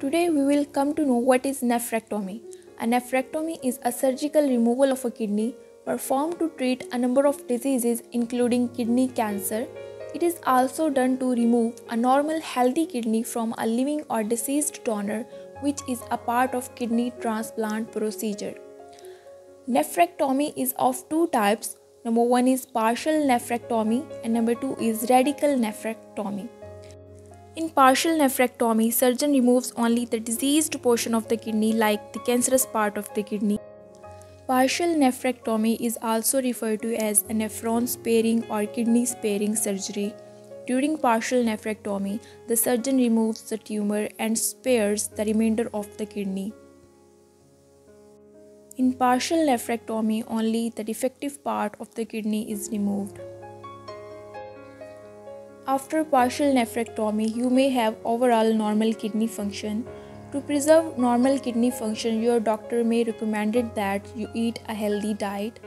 Today we will come to know what is nephrectomy. A nephrectomy is a surgical removal of a kidney performed to treat a number of diseases including kidney cancer. It is also done to remove a normal healthy kidney from a living or deceased donor which is a part of kidney transplant procedure. Nephrectomy is of two types. Number 1 is partial nephrectomy and number 2 is radical nephrectomy. In partial nephrectomy, surgeon removes only the diseased portion of the kidney like the cancerous part of the kidney. Partial nephrectomy is also referred to as a nephron sparing or kidney sparing surgery. During partial nephrectomy, the surgeon removes the tumor and spares the remainder of the kidney. In partial nephrectomy, only the defective part of the kidney is removed. After partial nephrectomy, you may have overall normal kidney function. To preserve normal kidney function, your doctor may recommend that you eat a healthy diet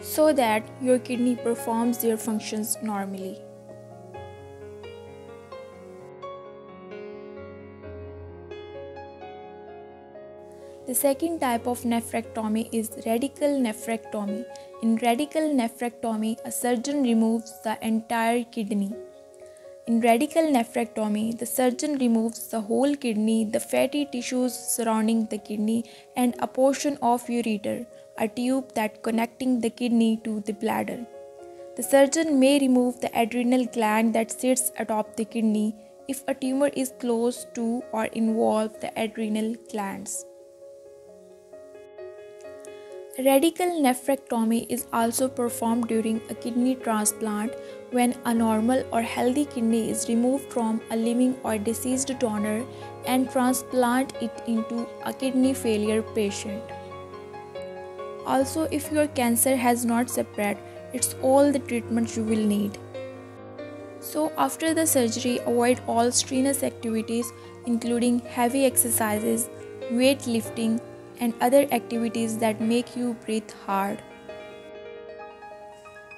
so that your kidney performs their functions normally. The second type of nephrectomy is radical nephrectomy. In radical nephrectomy, a surgeon removes the entire kidney. In radical nephrectomy, the surgeon removes the whole kidney, the fatty tissues surrounding the kidney, and a portion of ureter, a tube that connecting the kidney to the bladder. The surgeon may remove the adrenal gland that sits atop the kidney if a tumor is close to or involve the adrenal glands. Radical nephrectomy is also performed during a kidney transplant when a normal or healthy kidney is removed from a living or deceased donor and transplant it into a kidney failure patient. Also, if your cancer has not spread, it's all the treatment you will need. So, after the surgery, avoid all strenuous activities including heavy exercises, weight lifting, and other activities that make you breathe hard.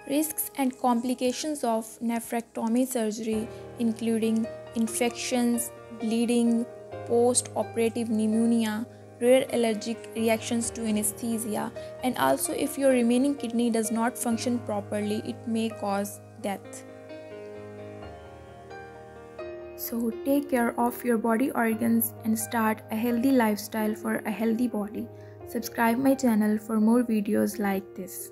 Risks and complications of nephrectomy surgery, including infections, bleeding, post operative pneumonia, rare allergic reactions to anesthesia, and also if your remaining kidney does not function properly, it may cause death. So take care of your body organs and start a healthy lifestyle for a healthy body. Subscribe my channel for more videos like this.